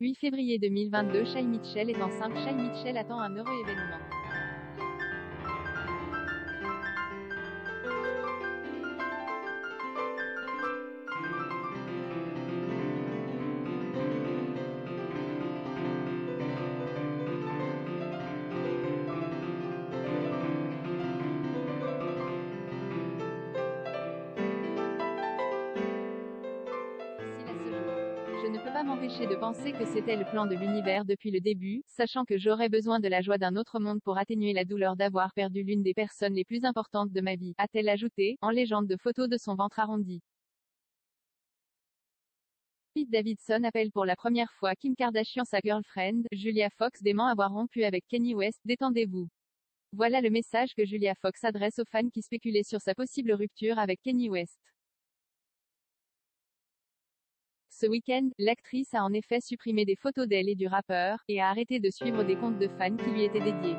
8 février 2022 Shay Mitchell est enceinte Shay Mitchell attend un heureux événement. Je ne peux pas m'empêcher de penser que c'était le plan de l'univers depuis le début, sachant que j'aurais besoin de la joie d'un autre monde pour atténuer la douleur d'avoir perdu l'une des personnes les plus importantes de ma vie, a-t-elle ajouté, en légende de photos de son ventre arrondi. Pete Davidson appelle pour la première fois Kim Kardashian sa girlfriend, Julia Fox dément avoir rompu avec Kanye West, détendez-vous. Voilà le message que Julia Fox adresse aux fans qui spéculaient sur sa possible rupture avec Kanye West. Ce week-end, l'actrice a en effet supprimé des photos d'elle et du rappeur, et a arrêté de suivre des comptes de fans qui lui étaient dédiés.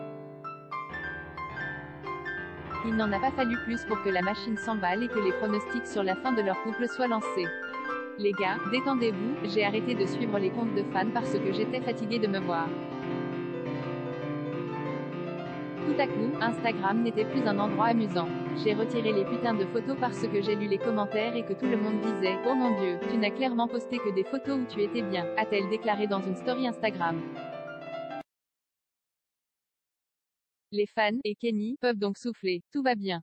Il n'en a pas fallu plus pour que la machine s'emballe et que les pronostics sur la fin de leur couple soient lancés. Les gars, détendez-vous, j'ai arrêté de suivre les comptes de fans parce que j'étais fatigué de me voir. Tout à coup, Instagram n'était plus un endroit amusant. J'ai retiré les putains de photos parce que j'ai lu les commentaires et que tout le monde disait « Oh mon dieu, tu n'as clairement posté que des photos où tu étais bien », a-t-elle déclaré dans une story Instagram. Les fans, et Kenny, peuvent donc souffler, tout va bien.